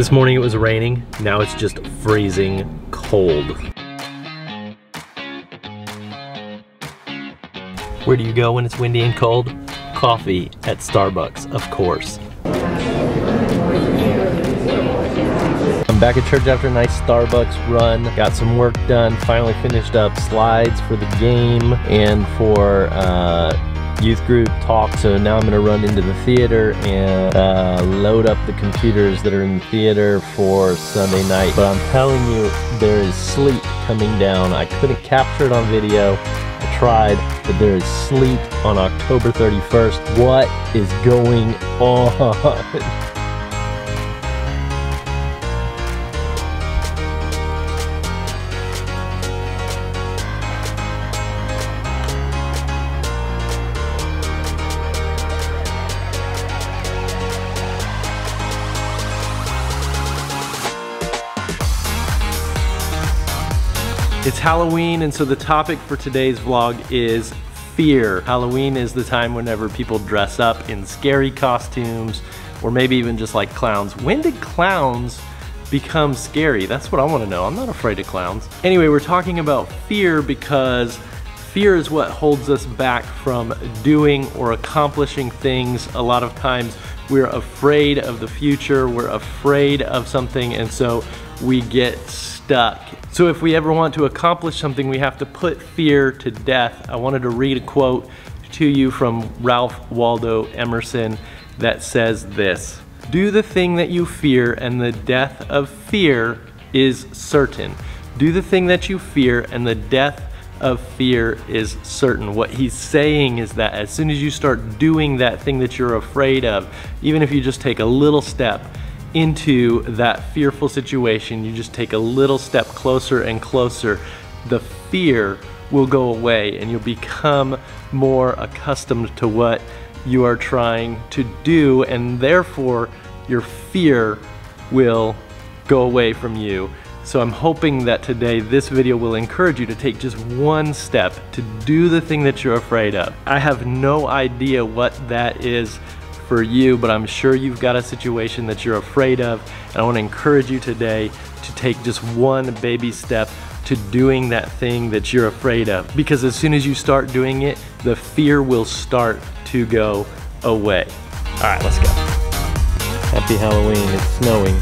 This morning it was raining, now it's just freezing cold. Where do you go when it's windy and cold? Coffee at Starbucks, of course. I'm back at church after a nice Starbucks run. Got some work done, finally finished up slides for the game and for uh, youth group talk. So now I'm gonna run into the theater and uh, load up the computers that are in the theater for Sunday night. But I'm telling you, there is sleep coming down. I couldn't capture it on video. I tried, but there is sleep on October 31st. What is going on? It's Halloween, and so the topic for today's vlog is fear. Halloween is the time whenever people dress up in scary costumes, or maybe even just like clowns. When did clowns become scary? That's what I wanna know. I'm not afraid of clowns. Anyway, we're talking about fear because fear is what holds us back from doing or accomplishing things. A lot of times we're afraid of the future, we're afraid of something, and so we get stuck. So if we ever want to accomplish something, we have to put fear to death. I wanted to read a quote to you from Ralph Waldo Emerson that says this, do the thing that you fear and the death of fear is certain. Do the thing that you fear and the death of fear is certain. What he's saying is that as soon as you start doing that thing that you're afraid of, even if you just take a little step, into that fearful situation, you just take a little step closer and closer, the fear will go away and you'll become more accustomed to what you are trying to do and therefore your fear will go away from you. So I'm hoping that today this video will encourage you to take just one step to do the thing that you're afraid of. I have no idea what that is for you, but I'm sure you've got a situation that you're afraid of. And I want to encourage you today to take just one baby step to doing that thing that you're afraid of. Because as soon as you start doing it, the fear will start to go away. All right, let's go. Happy Halloween. It's snowing.